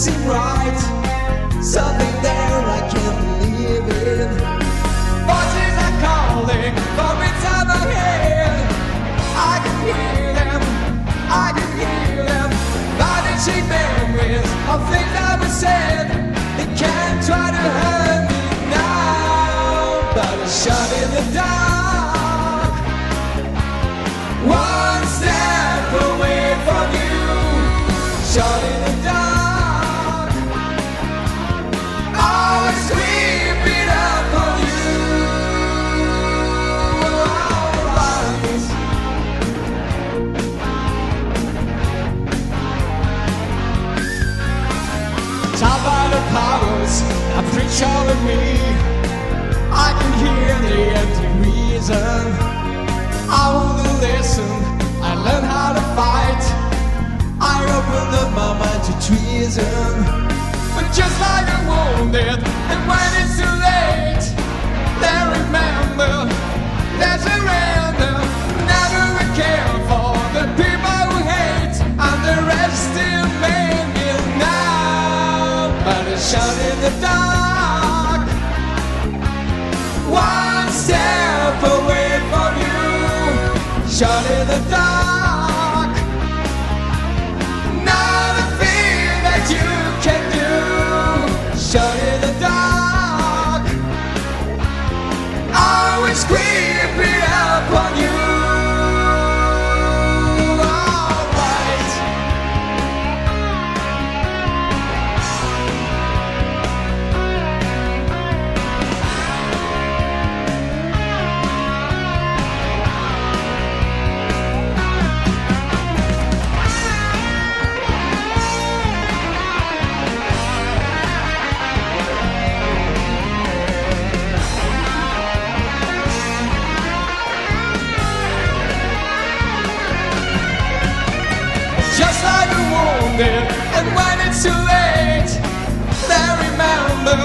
seem right. Something there I can't believe in. Voices are calling from inside my head. I can hear them, I can hear them. Vanishing memories of things that were said. That me. I can hear the empty reason. I wanna listen. I learn how to fight. I open up my mind to treason. But just like I'm wounded, in the dark. Nothing that you can do, in the dark. Always creeping too late, they remember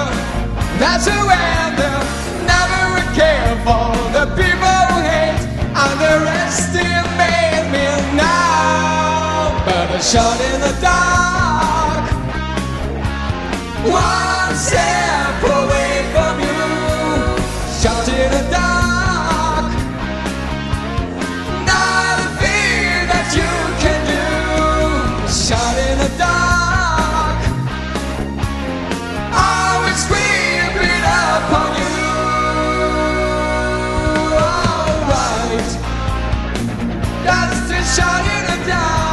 that's who end up. Never care for the people who hate. Underestimate me now, but a shot in the dark. One step shouting it down.